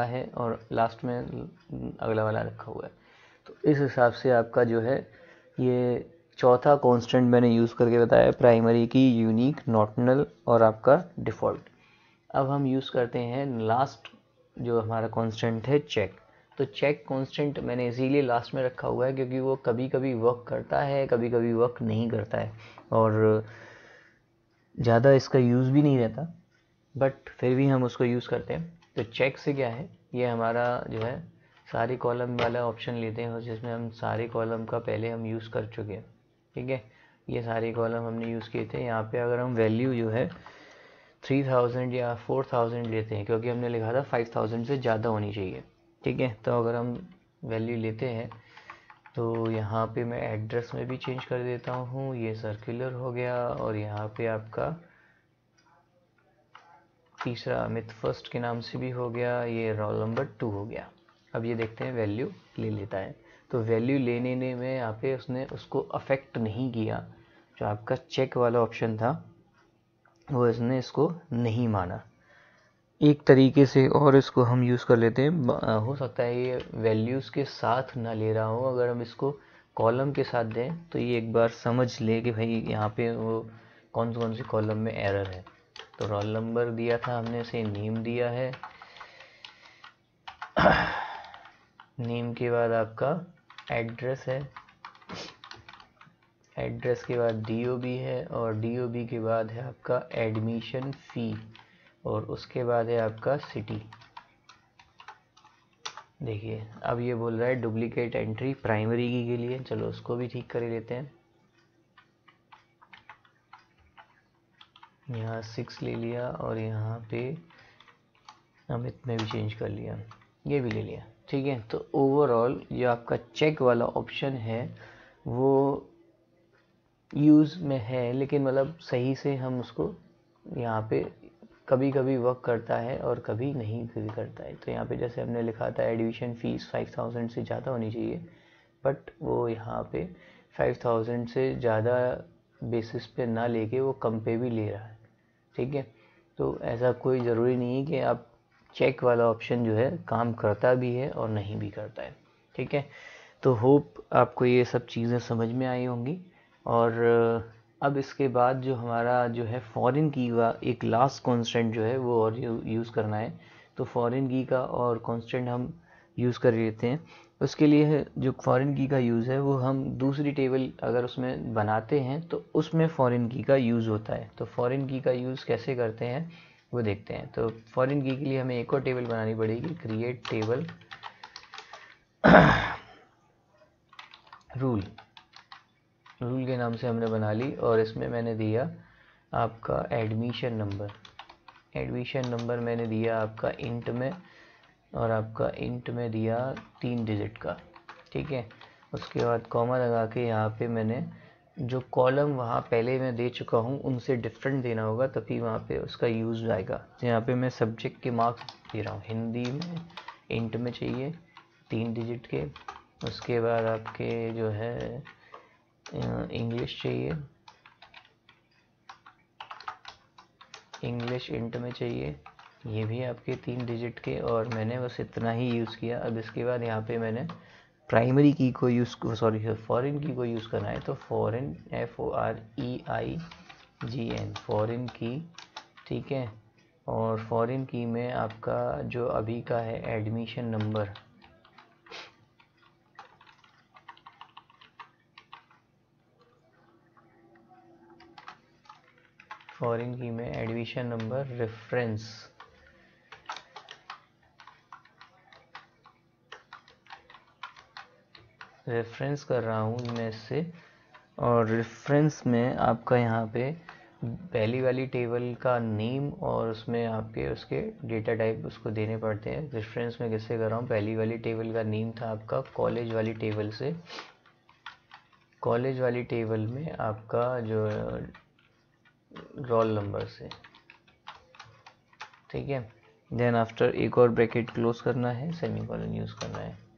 है और लास्ट में अगला वाला रखा हुआ है। तो इस हिसाब से आपका जो है, ये चौथा कांस्टेंट मैंने यूज़ करके बताया प्राइमरी की यूनिक नॉटनल और आपका डिफ़ॉल्ट अब हम यूज़ करते हैं लास्ट जो हमारा कांस्टेंट है चेक तो चेक कांस्टेंट मैंने इसीलिए लास्ट में रखा हुआ है क्योंकि वो कभी कभी वर्क करता है कभी कभी वर्क नहीं करता है। और ज़्यादा इसका यूज़ भी नहीं रहता बट फिर भी हम उसको यूज़ करते हैं। तो चेक से क्या है? ये हमारा जो है, सारी कॉलम वाला ऑप्शन लेते हैं जिसमें हम सारे कॉलम का पहले हम यूज़ कर चुके हैं। ठीक है? ये सारे कॉलम हमने यूज़ किए थे। यहाँ पे अगर हम वैल्यू जो है थ्री थाउज़ेंड या फोर थाउज़ेंड लेते हैं, क्योंकि हमने लिखा था फाइव थाउज़ेंड से ज़्यादा होनी चाहिए। ठीक है? तो अगर हम वैल्यू लेते हैं तो यहाँ पे मैं एड्रेस में भी चेंज कर देता हूँ। ये सर्कुलर हो गया और यहाँ पे आपका तीसरा अमित फ़र्स्ट के नाम से भी हो गया, ये रोल नंबर टू हो गया। अब ये देखते हैं वैल्यू ले लेता है। तो वैल्यू लेने ने में यहाँ पे उसने उसको अफेक्ट नहीं किया। जो आपका चेक वाला ऑप्शन था, वो इसने इसको नहीं माना। एक तरीके से और इसको हम यूज़ कर लेते हैं। हो सकता है ये वैल्यूज़ के साथ ना ले रहा हो। अगर हम इसको कॉलम के साथ दें तो ये एक बार समझ ले कि भाई यहाँ पे वो कौन से कौन सी कॉलम में एरर है। तो रोल नंबर दिया था हमने इसे नेम दिया है। नीम के बाद आपका एड्रेस है। एड्रेस के बाद डीओबी है और डीओबी के बाद है आपका एडमिशन फ़ी और उसके बाद है आपका सिटी देखिए, अब ये बोल रहा है डुप्लीकेट एंट्री प्राइमरी की के लिए। चलो उसको भी ठीक कर लेते हैं। यहाँ सिक्स ले लिया और यहाँ पे अमित में भी चेंज कर लिया। ये भी ले लिया, ठीक है? तो ओवरऑल जो आपका चेक वाला ऑप्शन है, वो यूज़ में है, लेकिन मतलब सही से हम उसको यहाँ पे कभी कभी वर्क करता है और कभी नहीं भी करता है। तो यहाँ पे जैसे हमने लिखा था एडमिशन फ़ीस फाइव थाउज़ेंड से ज़्यादा होनी चाहिए बट वो यहाँ पे फाइव थाउज़ेंड से ज़्यादा बेसिस पे ना लेके वो कम पे भी ले रहा है। ठीक है? तो ऐसा कोई ज़रूरी नहीं है कि आप चेक वाला ऑप्शन जो है काम करता भी है और नहीं भी करता है। ठीक है? तो होप आपको ये सब चीज़ें समझ में आई होंगी। और अब इसके बाद जो हमारा जो है फॉरेन की का एक लास्ट कांस्टेंट जो है वो और यूज़ करना है। तो फॉरेन की का और कांस्टेंट हम यूज़ कर लेते हैं। उसके लिए जो फॉरेन की का यूज़ है, वो हम दूसरी टेबल अगर उसमें बनाते हैं तो उसमें फॉरेन की का यूज़ होता है। तो फॉरेन की का यूज़ कैसे करते हैं, वो देखते हैं। तो फॉरेन की के लिए हमें एक और टेबल बनानी पड़ेगी क्रिएट टेबल रूल रूल के नाम से हमने बना ली, और इसमें मैंने दिया आपका एडमिशन नंबर एडमिशन नंबर मैंने दिया आपका इंट में। और आपका इंट में दिया तीन डिजिट का, ठीक है? उसके बाद कॉमा लगा के यहाँ पे मैंने जो कॉलम वहाँ पहले मैं दे चुका हूँ, उनसे डिफरेंट देना होगा, तभी वहाँ पे उसका यूज़ आएगा। तो यहाँ पे मैं सब्जेक्ट के मार्क्स दे रहा हूँ। हिंदी में इंट में चाहिए तीन डिजिट के, उसके बाद आपके जो है इंग्लिश चाहिए। इंग्लिश इंट में चाहिए। ये भी आपके तीन डिजिट के और मैंने बस इतना ही यूज़ किया। अब इसके बाद यहाँ पे मैंने प्राइमरी की को यूज़ सॉरी फॉरेन की को यूज़ करना है। तो foreign F O R E I G N foreign की ठीक है? और फॉरेन की में आपका जो अभी का है एडमिशन नंबर फॉरेन की में एडमिशन नंबर रेफरेंस रेफरेंस कर रहा हूँ मैं इससे और रेफरेंस में आपका यहाँ पे पहली वाली टेबल का नेम और उसमें आपके उसके डेटा टाइप उसको देने पड़ते हैं। रेफरेंस में किससे कर रहा हूँ? पहली वाली टेबल का नेम था आपका कॉलेज वाली टेबल से। कॉलेज वाली टेबल में आपका जो रोल नंबर से। ठीक है? देन आफ्टर एक और ब्रैकेट क्लोज करना है सेमी कॉलन यूज़ करना है।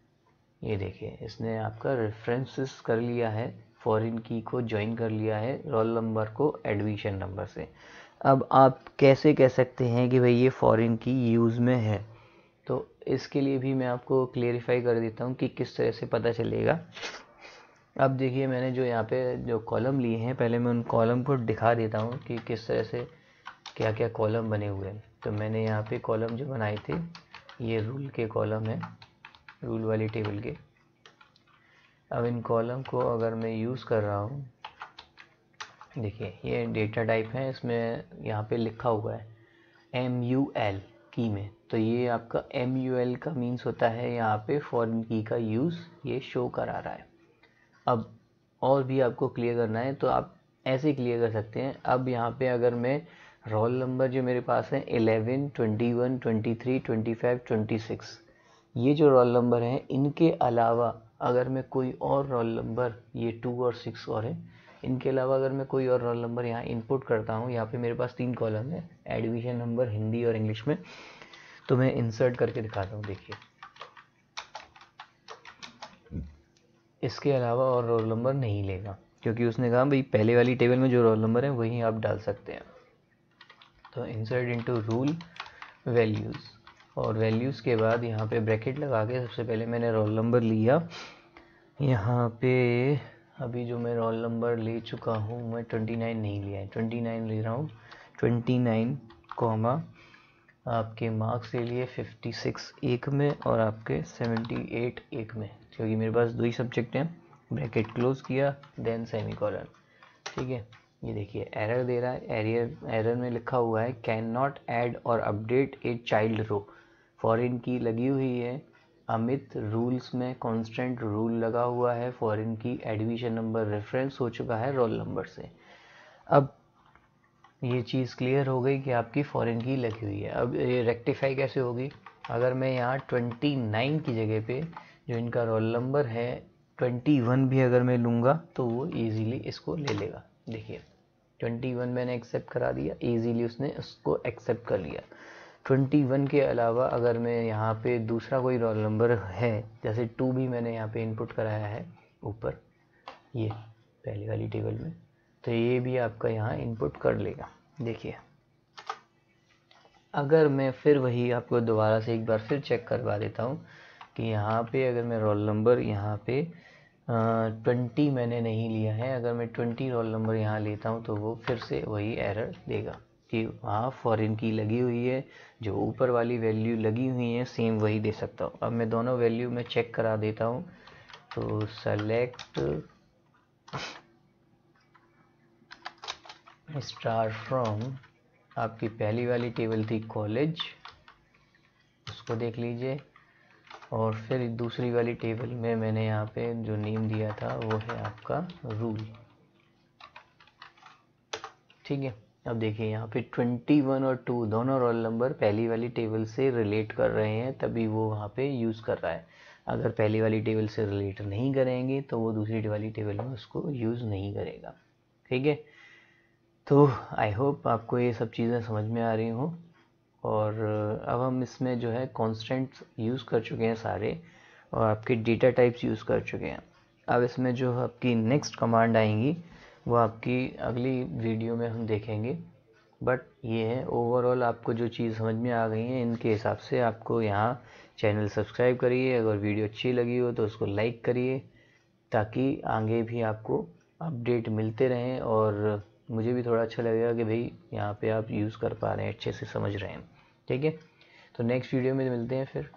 ये देखिए, इसने आपका रेफरेंसेस कर लिया है फॉरेन की को ज्वाइन कर लिया है रोल नंबर को एडमिशन नंबर से। अब आप कैसे कह सकते हैं कि भाई ये फॉरेन की यूज़ में है? तो इसके लिए भी मैं आपको क्लियरिफाई कर देता हूँ कि किस तरह से पता चलेगा। अब देखिए, मैंने जो यहाँ पे जो कॉलम लिए हैं, पहले मैं उन कॉलम को दिखा देता हूँ कि किस तरह से क्या क्या कॉलम बने हुए हैं। तो मैंने यहाँ पे कॉलम जो बनाए थे, ये रूल के कॉलम है। रूल वाली टेबल के। अब इन कॉलम को अगर मैं यूज़ कर रहा हूँ, देखिए ये डेटा टाइप है, इसमें यहाँ पे लिखा हुआ है एम यू एल की में। तो ये आपका एम यू एल का मीन्स होता है, यहाँ पे फॉरेन की का यूज़ ये शो करा रहा है। अब और भी आपको क्लियर करना है तो आप ऐसे क्लियर कर सकते हैं। अब यहाँ पे अगर मैं रोल नंबर जो मेरे पास है eleven twenty one twenty three twenty five twenty six ये जो रोल नंबर हैं, इनके अलावा अगर मैं कोई और रोल नंबर ये टू और सिक्स और है, इनके अलावा अगर मैं कोई और रोल नंबर यहाँ इनपुट करता हूँ, यहाँ पे मेरे पास तीन कॉलम है एडमिशन नंबर हिंदी और इंग्लिश में तो मैं इंसर्ट करके दिखाता हूँ, देखिए। इसके अलावा और रोल नंबर नहीं लेगा, क्योंकि उसने कहा, भाई, पहले वाली टेबल में जो रोल नंबर है, वही आप डाल सकते हैं। तो इंसर्ट इनटू रूल वैल्यूज़ और वैल्यूज़ के बाद यहाँ पे ब्रैकेट लगा के सबसे पहले मैंने रोल नंबर लिया। यहाँ पे अभी जो मैं रोल नंबर ले चुका हूँ, मैं ट्वेंटी नाइन नहीं लिया है। ट्वेंटी नाइन ले रहा हूँ। ट्वेंटी नाइन कॉमा आपके मार्क्स ले लिए फिफ्टी सिक्स एक में और आपके सेवेंटी एट एक में। क्योंकि मेरे पास दो ही सब्जेक्ट हैं ब्रैकेट क्लोज किया देन सेमी कॉलर ठीक है? ये देखिए एरर दे रहा है। एरियर एरर में लिखा हुआ है can not add or update a child row foreign की लगी हुई है। अमित रूल्स में कांस्टेंट रूल लगा हुआ है। फॉरेन की एडमिशन नंबर रेफरेंस हो चुका है रोल नंबर से। अब ये चीज़ क्लियर हो गई कि आपकी फॉरेन की लगी हुई है। अब ये रेक्टिफाई कैसे होगी? अगर मैं यहाँ ट्वेंटी नाइन की जगह पे जो इनका रोल नंबर है, ट्वेंटी वन भी अगर मैं लूँगा तो वो ईजीली इसको ले लेगा। देखिए, ट्वेंटी वन मैंने एक्सेप्ट करा दिया ईजीली उसने उसको एक्सेप्ट कर लिया। ट्वेंटी वन के अलावा अगर मैं यहाँ पे दूसरा कोई रोल नंबर है, जैसे टू भी मैंने यहाँ पे इनपुट कराया है ऊपर, ये पहली वाली टेबल में तो ये भी आपका यहाँ इनपुट कर लेगा। देखिए। अगर मैं फिर वही आपको दोबारा से एक बार फिर चेक करवा देता हूँ कि यहाँ पे अगर मैं रोल नंबर यहाँ पे ट्वेंटी मैंने नहीं लिया है, अगर मैं ट्वेंटी रोल नंबर यहाँ लेता हूँ तो वो फिर से वही एरर देगा। कि वहाँ फॉरेन की लगी हुई है, जो ऊपर वाली वैल्यू लगी हुई है सेम वही दे सकता हूँ। अब मैं दोनों वैल्यू में चेक करा देता हूँ। तो सेलेक्ट स्टार फ्रॉम आपकी पहली वाली टेबल थी कॉलेज उसको देख लीजिए। और फिर दूसरी वाली टेबल में मैंने यहाँ पे जो नेम दिया था, वो है आपका रूल ठीक है? अब देखिए यहाँ पे 21 और 2 दोनों रोल नंबर पहली वाली टेबल से रिलेट कर रहे हैं, तभी वो वहाँ पे यूज़ कर रहा है। अगर पहली वाली टेबल से रिलेट नहीं करेंगे तो वो दूसरी वाली टेबल में उसको यूज़ नहीं करेगा। ठीक है? तो आई होप आपको ये सब चीज़ें समझ में आ रही हों। और अब हम इसमें जो है कॉन्स्टेंट यूज़ कर चुके हैं सारे, और आपके डेटा टाइप्स यूज़ कर चुके हैं। अब इसमें जो आपकी नेक्स्ट कमांड आएँगी वो आपकी अगली वीडियो में हम देखेंगे। बट ये है ओवरऑल आपको जो चीज़ समझ में आ गई है, इनके हिसाब से आपको यहाँ चैनल सब्सक्राइब करिए। अगर वीडियो अच्छी लगी हो तो उसको लाइक करिए, ताकि आगे भी आपको अपडेट मिलते रहें और मुझे भी थोड़ा अच्छा लगेगा कि भाई यहाँ पे आप यूज़ कर पा रहे हैं, अच्छे से समझ रहे हैं। ठीक है? तो नेक्स्ट वीडियो में मिलते हैं फिर।